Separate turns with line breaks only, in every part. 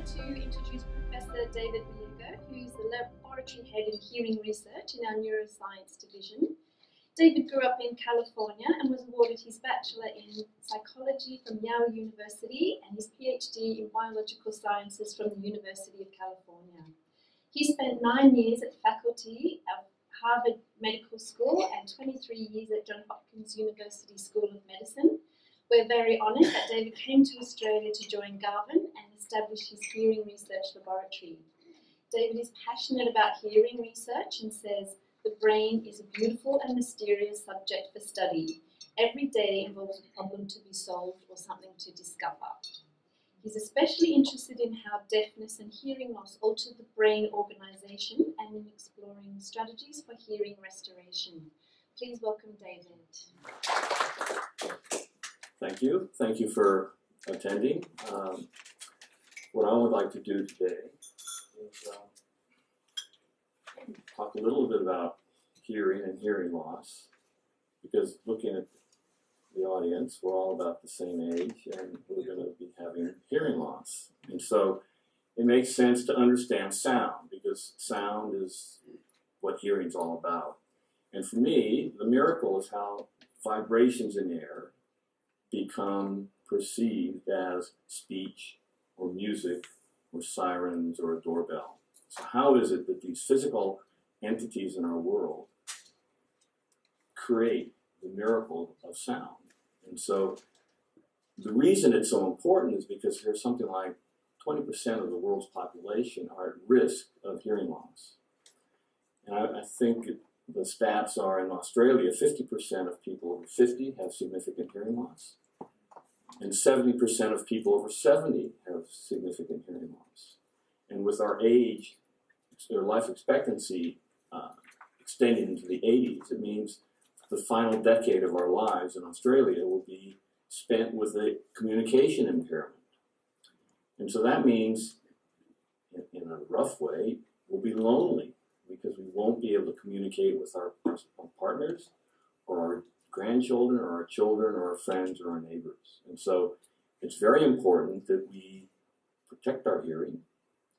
to introduce Professor David Ryugo, who's the laboratory head in hearing research in our neuroscience division. David grew up in California and was awarded his Bachelor in Psychology from Yale University and his PhD in Biological Sciences from the University of California. He spent nine years at faculty of Harvard Medical School and 23 years at Johns Hopkins University School of Medicine. We're very honoured that David came to Australia to join Garvan and establish his hearing research laboratory. David is passionate about hearing research and says the brain is a beautiful and mysterious subject for study. Every day involves a problem to be solved or something to discover. He's especially interested in how deafness and hearing loss alter the brain organization and in exploring strategies for hearing restoration. Please welcome David.
Thank you. Thank you for attending. Um, what I would like to do today is um, talk a little bit about hearing and hearing loss, because looking at the audience, we're all about the same age, and we're going to be having hearing loss. And so it makes sense to understand sound, because sound is what hearing's all about. And for me, the miracle is how vibrations in air become perceived as speech or music or sirens or a doorbell. So, how is it that these physical entities in our world create the miracle of sound? And so, the reason it's so important is because there's something like 20% of the world's population are at risk of hearing loss. And I, I think the stats are in Australia 50% of people over 50 have significant hearing loss and 70% of people over 70 have significant hearing loss. And with our age, their life expectancy uh, extending into the 80s, it means the final decade of our lives in Australia will be spent with a communication impairment. And so that means, in, in a rough way, we'll be lonely because we won't be able to communicate with our, partners or our grandchildren or our children or our friends or our neighbors. And so it's very important that we protect our hearing.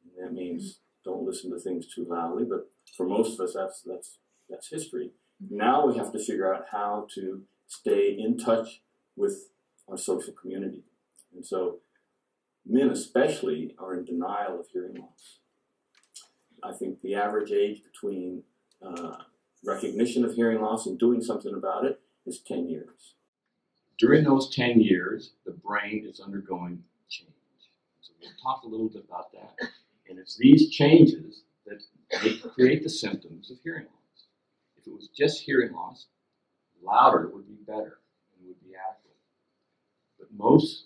And that means don't listen to things too loudly, but for most of us that's that's that's history. Now we have to figure out how to stay in touch with our social community. And so men especially are in denial of hearing loss. I think the average age between uh, recognition of hearing loss and doing something about it is 10 years.
During those 10 years, the brain is undergoing change. So we'll talk a little bit about that. And it's these changes that create the symptoms of hearing loss. If it was just hearing loss, louder would be better and would be adequate. But most,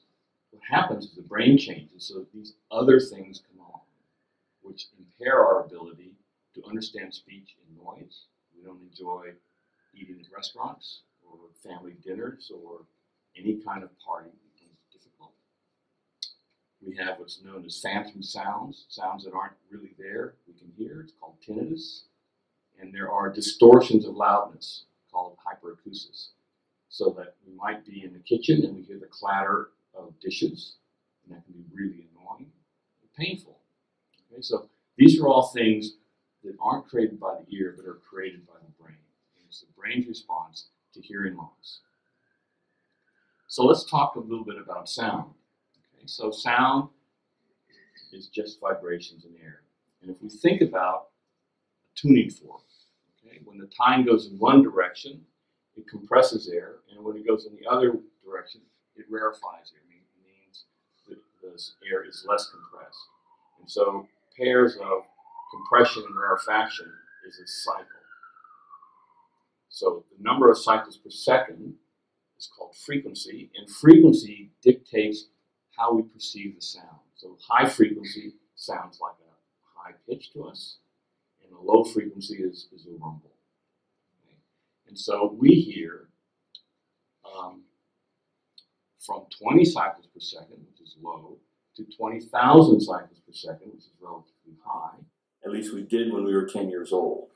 what happens is the brain changes so these other things come on, which impair our ability to understand speech in noise. We don't enjoy eating at restaurants or family dinners or any kind of party becomes difficult. We have what's known as phantom sounds, sounds that aren't really there, we can hear. It's called tinnitus. And there are distortions of loudness called hyperacusis. So that we might be in the kitchen and we hear the clatter of dishes, and that can be really annoying and painful. Okay, so these are all things that aren't created by the ear but are created by the brain. And it's the brain's response to hearing loss. So let's talk a little bit about sound. Okay, so sound is just vibrations in air. And if we think about a tuning fork, okay, when the tine goes in one direction, it compresses air, and when it goes in the other direction, it rarefies air. It means that the air is less compressed. And so pairs of compression and rarefaction is a cycle. So the number of cycles per second is called frequency, and frequency dictates how we perceive the sound. So high frequency sounds like a high pitch to us, and a low frequency is, is a rumble. Okay? And so we hear um, from 20 cycles per second, which is low, to 20,000 cycles per second, which is relatively high.
At least we did when we were 10 years old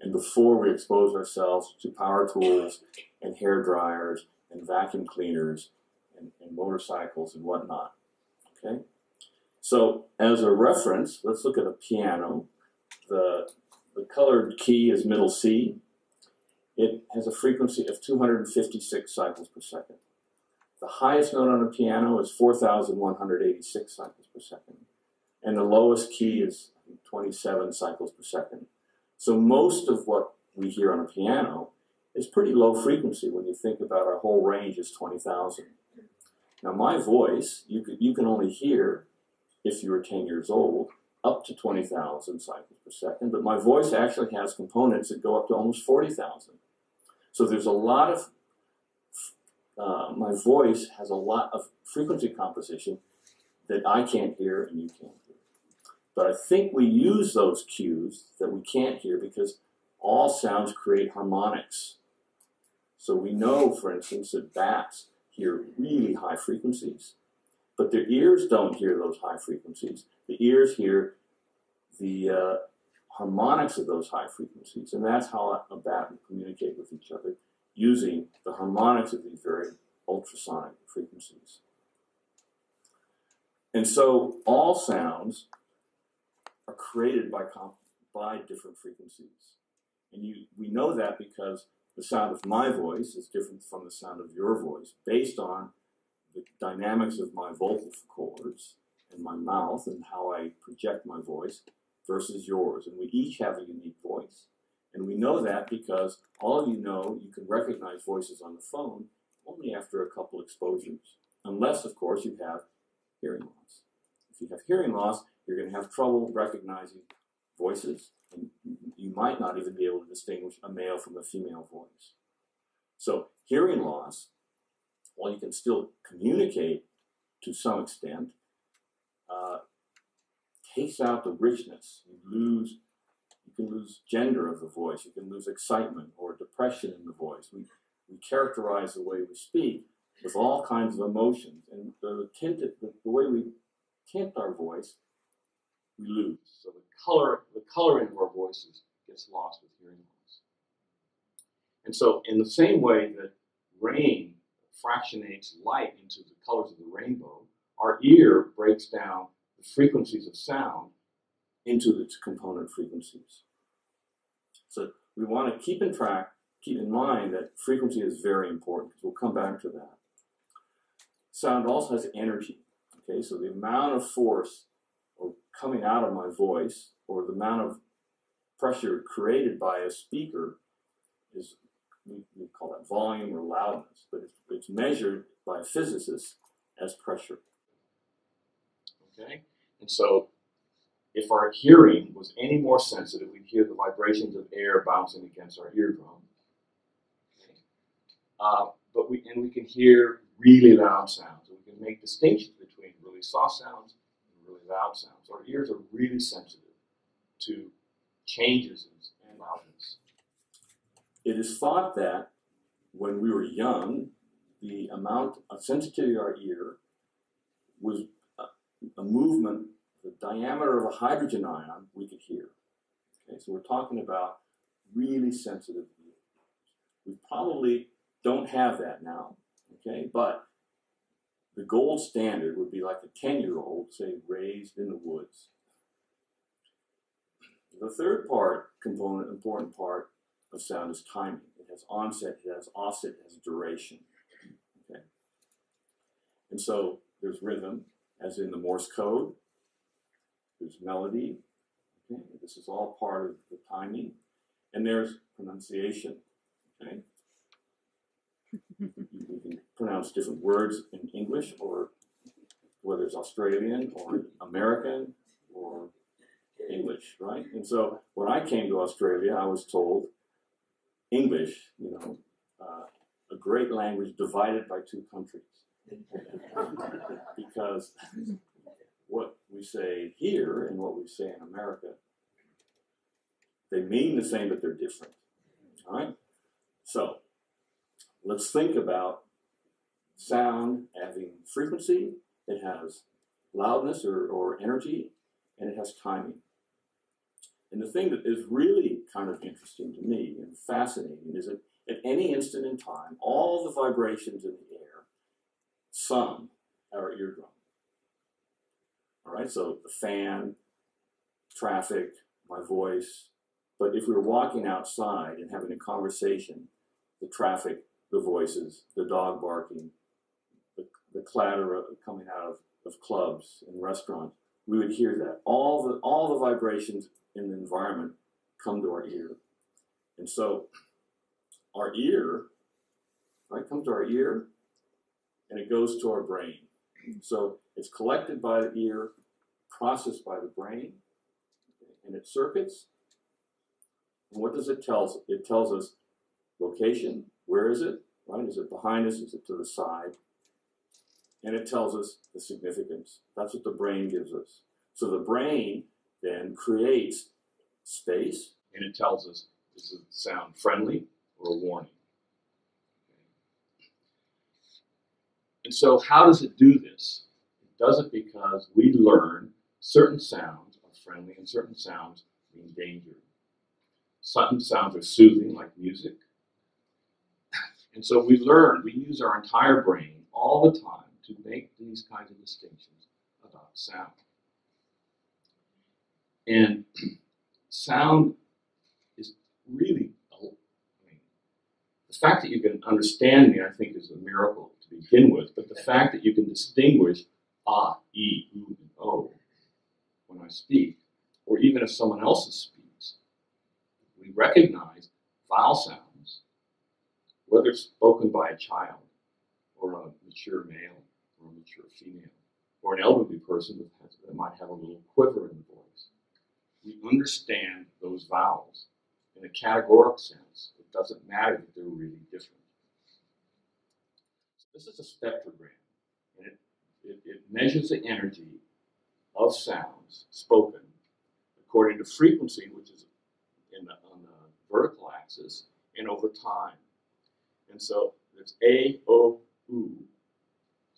and before we expose ourselves to power tools and hair dryers and vacuum cleaners and, and motorcycles and whatnot. Okay? So as a reference, let's look at a piano. The, the colored key is middle C. It has a frequency of 256 cycles per second. The highest note on a piano is 4,186 cycles per second. And the lowest key is 27 cycles per second. So most of what we hear on a piano is pretty low frequency when you think about our whole range is 20,000. Now my voice, you, could, you can only hear, if you were 10 years old, up to 20,000 cycles per second, but my voice actually has components that go up to almost 40,000. So there's a lot of, uh, my voice has a lot of frequency composition that I can't hear and you can't. But I think we use those cues that we can't hear because all sounds create harmonics. So we know, for instance, that bats hear really high frequencies, but their ears don't hear those high frequencies. The ears hear the uh, harmonics of those high frequencies, and that's how a bat will communicate with each other using the harmonics of these very ultrasonic frequencies. And so all sounds are created by, by different frequencies. And you, we know that because the sound of my voice is different from the sound of your voice based on the dynamics of my vocal cords and my mouth and how I project my voice versus yours. And we each have a unique voice. And we know that because all of you know you can recognize voices on the phone only after a couple exposures, unless, of course, you have hearing loss. If you have hearing loss, you're going to have trouble recognizing voices, and you might not even be able to distinguish a male from a female voice. So, hearing loss, while you can still communicate to some extent, uh, takes out the richness. You lose, you can lose gender of the voice. You can lose excitement or depression in the voice. We, we characterize the way we speak with all kinds of emotions, and the the, the way we tint our voice, we lose.
So the color, the coloring of our voices gets lost with hearing loss. And so, in the same way that rain fractionates light into the colors of the rainbow, our ear breaks down the frequencies of sound
into its component frequencies. So we want to keep in track, keep in mind that frequency is very important we'll come back to that. Sound also has energy. Okay, so the amount of force or coming out of my voice or the amount of pressure created by a speaker is we, we call that volume or loudness, but it's, it's measured by physicists as pressure.
Okay? And so, if our hearing was any more sensitive, we'd hear the vibrations of air bouncing against our eardrum. Uh, but we and we can hear really loud sounds. We can make distinctions between really soft sounds sounds. Our ears are really sensitive to changes in loudness.
It is thought that when we were young, the amount of sensitivity of our ear was a, a movement, the diameter of a hydrogen ion we could hear. Okay, so we're talking about really sensitive ears. We probably don't have that now, okay, but the gold standard would be like a 10 year old, say, raised in the woods. The third part, component, important part of sound is timing. It has onset, it has offset, it has duration. Okay. And so there's rhythm, as in the Morse code. There's melody. Okay. This is all part of the timing. And there's pronunciation. Okay. pronounce different words in English, or whether it's Australian or American or English, right? And so when I came to Australia, I was told English, you know, uh, a great language divided by two countries. because what we say here and what we say in America, they mean the same, but they're different. All right? So let's think about sound having frequency, it has loudness or, or energy, and it has timing. And the thing that is really kind of interesting to me and fascinating is that at any instant in time, all the vibrations in the air sum our eardrum. All right?
So the fan, traffic, my voice. But if we were walking outside and having a conversation, the traffic, the voices, the dog barking, the, clatter of, coming out of, of clubs and restaurants, we would hear that. All the all the vibrations in the environment come to our ear. And so our ear, right, comes to our ear and it goes to our brain. So it's collected by the ear, processed by the brain, and it circuits. And what does it tell us? It tells us location, where is it? Right? Is it behind us? Is it to the side? And it tells us the significance. That's what the brain gives us. So the brain then creates space.
And it tells us does it sound friendly or a warning? And so, how does it do this? It does it because we learn certain sounds are friendly and certain sounds mean danger. Certain sounds are soothing, like music. And so we learn, we use our entire brain all the time to make these kinds of distinctions about sound. And sound is really, I mean, the fact that you can understand me, I think, is a miracle to begin with, but the fact that you can distinguish ah, e, u, and o when I speak, or even if someone else speaks, we recognize vowel sounds, whether spoken by a child, or a mature male, or a mature female, or an elderly person that, might have a little quiver in the voice. We understand those vowels in a categorical sense. It doesn't matter that they're really different. This is a spectrogram, and it, it, it measures the energy of sounds spoken according to frequency, which is in the, on the vertical axis, and over time. And so there's A, O, U,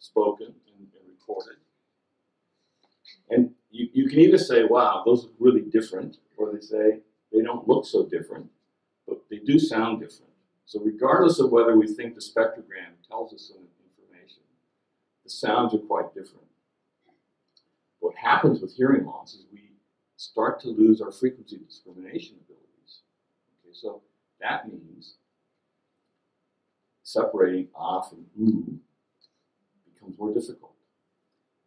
spoken and, and recorded. And you, you can either say, wow, those look really different, or they say, they don't look so different, but they do sound different. So regardless of whether we think the spectrogram tells us some information, the sounds are quite different. What happens with hearing loss is we start to lose our frequency discrimination abilities. Okay, so that means separating off and ooh becomes more difficult.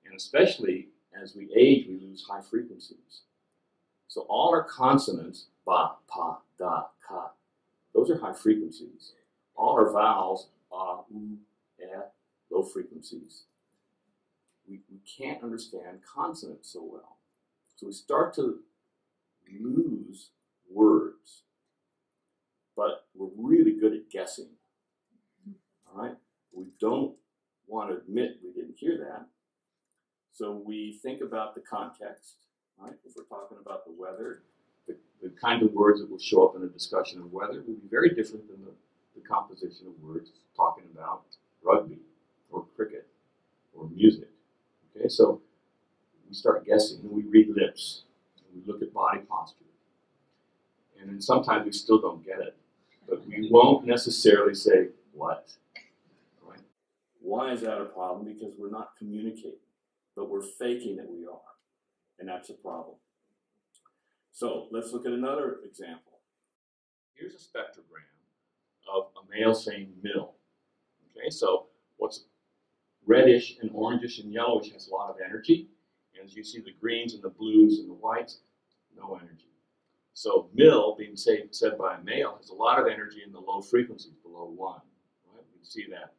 And especially as we age, we lose high frequencies. So all our consonants, ba, pa, da, ka, those are high frequencies. All our vowels, ah, eh, low frequencies. We, we can't understand consonants so well. So we start to lose words, but we're really good at guessing. All right? We don't want to admit we didn't hear that. So we think about the context, right? If we're talking about the weather, the, the kind of words that will show up in a discussion of weather will be very different than the, the composition of words talking about rugby or cricket or music. Okay, so we start guessing and we read lips and we look at body posture. And then sometimes we still don't get it. But we won't necessarily say what.
Why is that a problem? Because we're not communicating, but we're faking that we are. And that's a problem. So let's look at another example.
Here's a spectrogram of a male saying mill. Okay, so what's reddish and orangish and yellowish has a lot of energy. And as you see the greens and the blues and the whites, no energy. So mill, being say, said by a male, has a lot of energy in the low frequencies below one. Right? We can see that.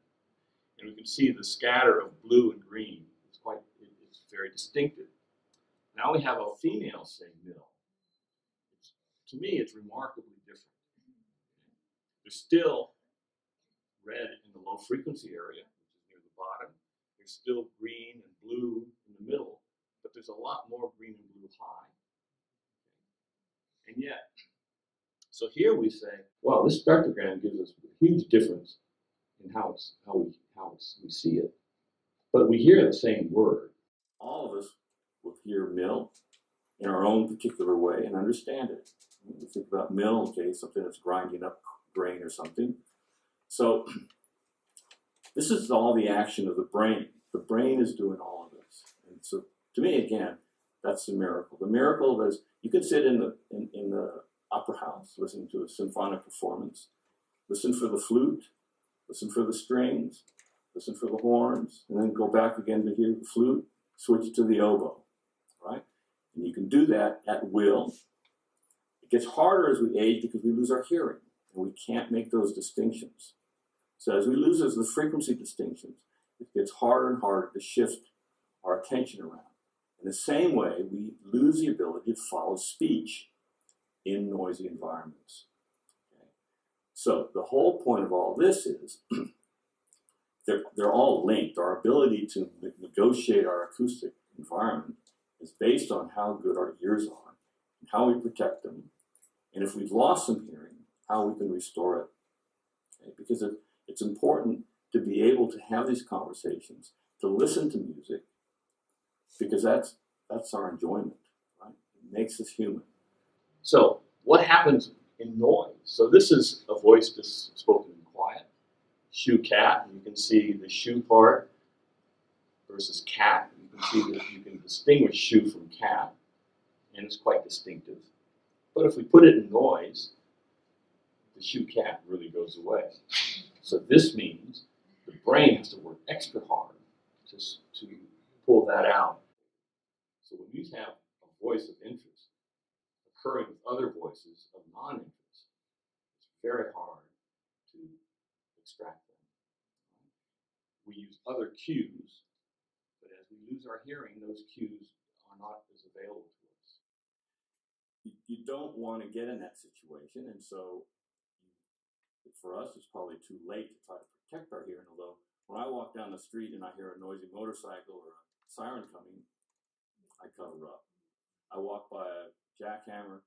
And we can see the scatter of blue and green. It's quite, it's very distinctive. Now we have a female saying mill. It's, to me, it's remarkably different. There's still red in the low frequency area, which is near the bottom. There's still green and blue in the middle, but there's a lot more green and blue high. And yet, so here we say, well, this spectrogram gives us a huge difference in how it's how we how it's, we see it. But we hear the same word.
All of us will hear mill in our own particular way and understand it. We think about mill, okay, something that's grinding up grain or something. So this is all the action of the brain. The brain is doing all of this. And so to me, again,
That's the miracle. The miracle is you could sit in the in, in the opera house listening to a symphonic performance, listen for the flute, listen for the strings, listen for the horns, and then go back again to hear the flute, switch to the oboe, right? And you can do that at will. It gets harder as we age because we lose our hearing, and we can't make those distinctions. So as we lose those, the frequency distinctions, it gets harder and harder to shift our attention around. In the same way, we lose the ability to follow speech in noisy environments. So the whole point of all this is they're, they're all linked. Our ability to negotiate our acoustic environment is based on how good our ears are, and how we protect them, and if we've lost some hearing, how we can restore it. Okay? Because it, it's important to be able to have these conversations, to listen to music, because that's that's our enjoyment, right? It makes us human.
So, what happens in noise? So, this is a voice just spoken in quiet. Shoe cat, you can see the shoe part versus cat. You can see that you can distinguish shoe from cat, and it's quite distinctive. But if we put it in noise, the shoe cat really goes away. So, this means the brain has to work extra hard to, to pull that out. So when you have a voice of interest occurring with other voices of non-interest, it's very hard to extract them. We use other cues, but as we lose our hearing, those cues are not as available to us.
You, you don't want to get in that situation, and so for us, it's probably too late to try to protect our hearing. Although when I walk down the street and I hear a noisy motorcycle or a siren coming, I cover up. I walk by a jackhammer.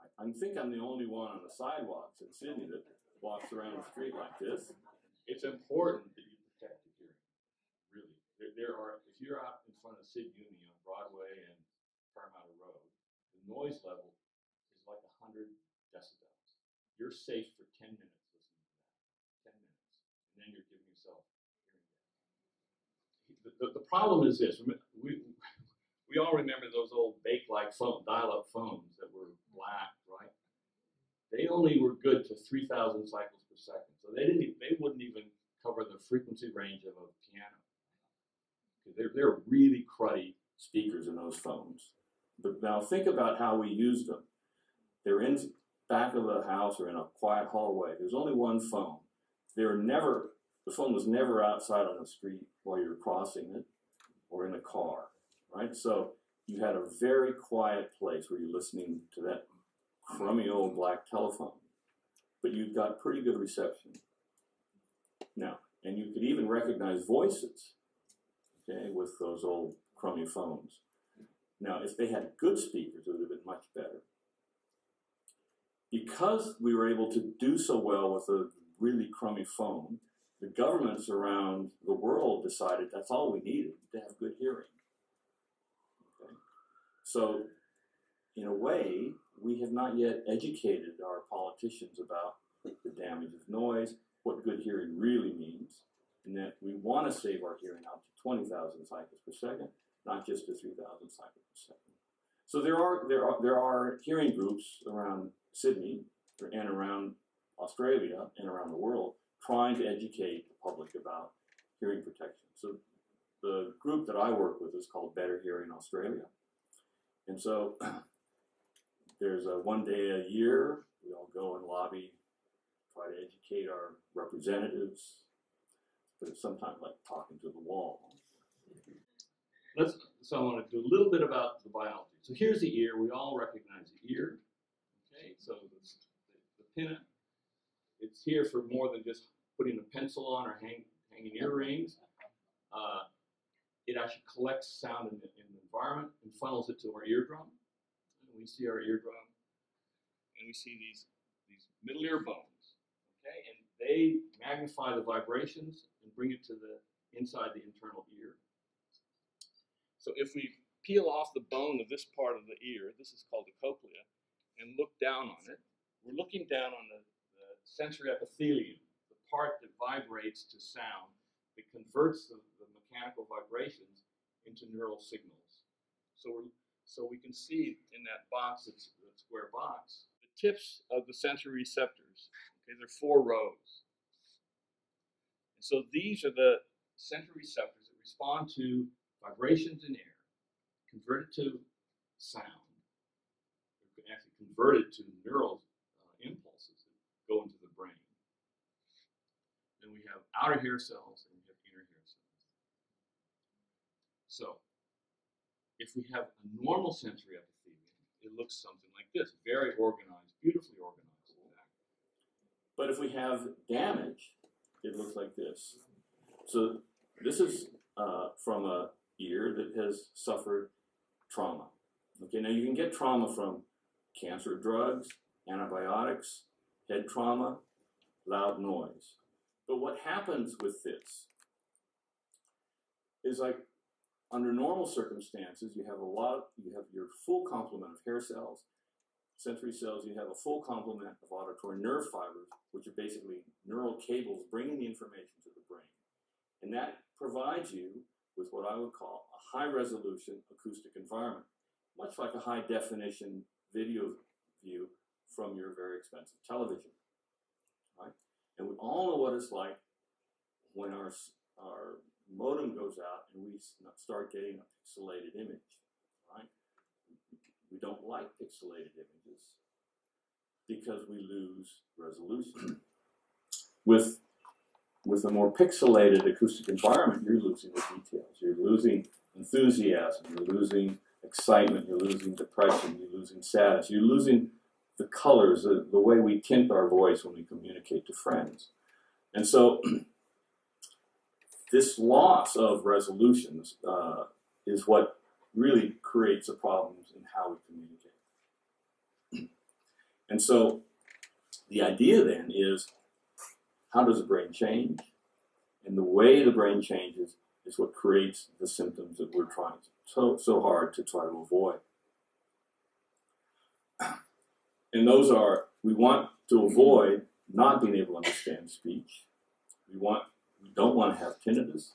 I, think I'm the only one on the sidewalks in Sydney that walks around the street like this.
It's important that you protect your hearing. Really, there, there are. If you're out in front of Sid Uni on Broadway and Parramatta Road, the noise level is like hundred decibels. You're safe for ten minutes listening to that. Ten minutes, and then you're giving yourself. The, the, the problem is this: we we all remember those old Bakelite phone, dial-up phones that were black, right? They only were good to 3,000 cycles per second, so they didn't, they wouldn't even cover the frequency range of a piano. They're they're really cruddy
speakers in those phones. But now think about how we use them. They're in back of a house or in a quiet hallway. There's only one phone. They're never the phone was never outside on the street while you're crossing it or in a car right? So you had a very quiet place where you're listening to that crummy old black telephone, but you've got pretty good reception. Now, and you could even recognize voices, okay, with those old crummy phones. Now, if they had good speakers, it would have been much better. Because we were able to do so well with a really crummy phone, the governments around the world decided that's all we needed to have good hearing. So, in a way, we have not yet educated our politicians about the damage of noise, what good hearing really means, and that we want to save our hearing out to 20,000 cycles per second, not just to 3,000 cycles per second. So there are there are there are hearing groups around Sydney and around Australia and around the world trying to educate the public about hearing protection. So the group that I work with is called Better Hearing Australia. And so there's a one day a year, we all go and lobby, try to educate our representatives, but it's sometimes like talking to the wall.
Let's, so I want to do a little bit about the biology. So here's the ear. We all recognize the ear. Okay, so the, the pinna, it's here for more than just putting a pencil on or hang, hanging earrings. Uh, it actually collects sound in environment and funnels it to our eardrum. And we see our eardrum, and we see these these middle ear bones. Okay, and they magnify the vibrations and bring it to the inside the internal ear. So if we peel off the bone of this part of the ear, this is called the cochlea, and look down on it, we're looking down on the, the sensory epithelium, the part that vibrates to sound, that converts the mechanical vibrations into neural signals. So we're, So we can see in that box, that square box, the tips of the sensory receptors. Okay, there are four rows. And so these are the sensory receptors that respond to vibrations in air, convert it to sound, actually convert it to neural uh, impulses that go into the brain. Then we have outer hair cells and we have inner hair cells. So, if we have a normal sensory epithelium, it looks something like this very organized, beautifully organized.
But if we have damage, it looks like this. So this is uh, from a ear that has suffered trauma. Okay, now you can get trauma from cancer drugs, antibiotics, head trauma, loud noise. But what happens with this is like under normal circumstances, you have a lot, you have your full complement of hair cells, sensory cells, you have a full complement of auditory nerve fibers, which are basically neural cables bringing the information to the brain. And that provides you with what I would call a high resolution acoustic environment, much like a high definition video view from your very expensive television. Right? And we all know what it's like when our, our modem goes out and we start getting a pixelated image. Right? We don't like pixelated images because we lose resolution. With with a more pixelated acoustic environment, you're losing the details. You're losing enthusiasm. You're losing excitement. You're losing depression. You're losing sadness. You're losing the colors, the, the way we tint our voice when we communicate to friends. And so, this loss of resolutions uh, is what really creates the problems in how we communicate. And so, the idea then is how does the brain change? And the way the brain changes is what creates the symptoms that we're trying so, so hard to try to avoid. And those are we want to avoid not being able to understand speech. We want we don't want to have tinnitus,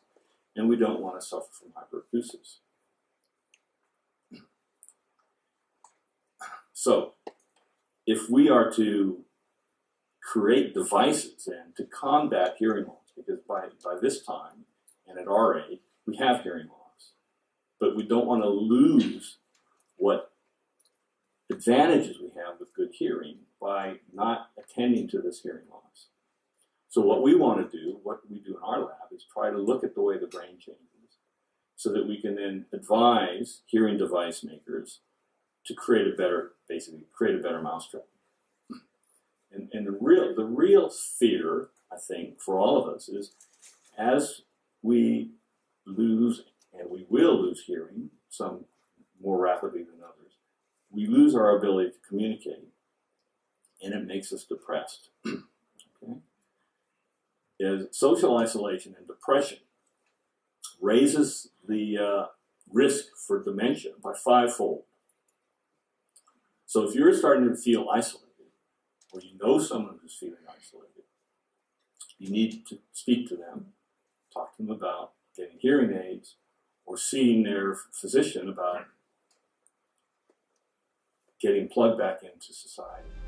and we don't want to suffer from hyperacusis. So, if we are to create devices and to combat hearing loss, because by, by this time and at our age, we have hearing loss. But we don't want to lose what advantages we have with good hearing by not attending to this hearing loss. So, what we want to do, what we do in our lab, is try to look at the way the brain changes so that we can then advise hearing device makers to create a better, basically, create a better mousetrap. And, and the real the real fear, I think, for all of us is as we lose, and we will lose hearing, some more rapidly than others, we lose our ability to communicate, and it makes us depressed. Social isolation and depression raises the uh, risk for dementia by fivefold. So if you're starting to feel isolated, or you know someone who's feeling isolated, you need to speak to them, talk to them about getting hearing aids, or seeing their physician about getting plugged back into society.